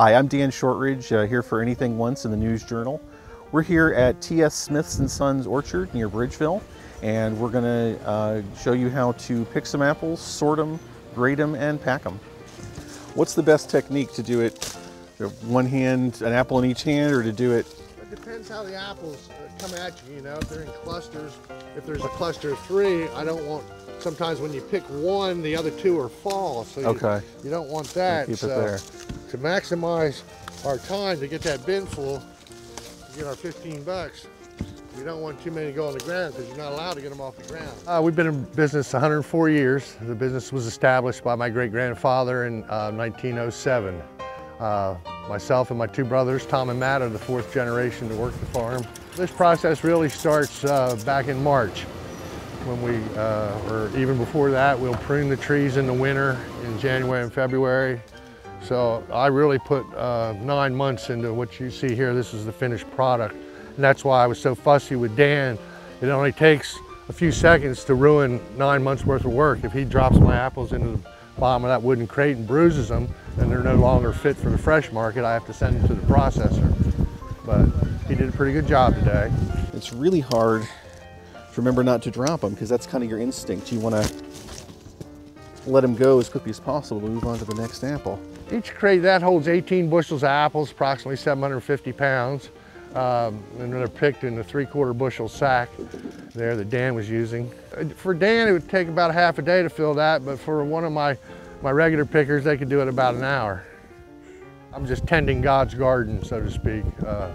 Hi, I'm Dan Shortridge, uh, here for Anything Once in the News Journal. We're here at T.S. Smith's and Sons Orchard near Bridgeville, and we're going to uh, show you how to pick some apples, sort them, grade them, and pack them. What's the best technique to do it? One hand, an apple in each hand, or to do it? It depends how the apples uh, come at you, you know, if they're in clusters. If there's a cluster of three, I don't want, sometimes when you pick one, the other two are fall. So you, Okay. you don't want that. Keep it there. To maximize our time to get that bin full, to get our 15 bucks, we don't want too many to go on the ground because you're not allowed to get them off the ground. Uh, we've been in business 104 years. The business was established by my great grandfather in uh, 1907. Uh, myself and my two brothers, Tom and Matt, are the fourth generation to work the farm. This process really starts uh, back in March when we, uh, or even before that, we'll prune the trees in the winter in January and February. So I really put uh, nine months into what you see here. This is the finished product. And that's why I was so fussy with Dan. It only takes a few seconds to ruin nine months worth of work. If he drops my apples into the bottom of that wooden crate and bruises them, then they're no longer fit for the fresh market. I have to send them to the processor. But he did a pretty good job today. It's really hard to remember not to drop them because that's kind of your instinct. You want to let them go as quickly as possible to move on to the next apple. Each crate that holds 18 bushels of apples, approximately 750 pounds. Um, and they're picked in the three quarter bushel sack there that Dan was using. Uh, For Dan, it would take about half a day to fill that, but for one of my, my regular pickers, they could do it about an hour. I'm just tending God's garden, so to speak. Uh,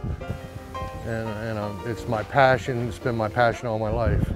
and and um, it's my passion, it's been my passion all my life.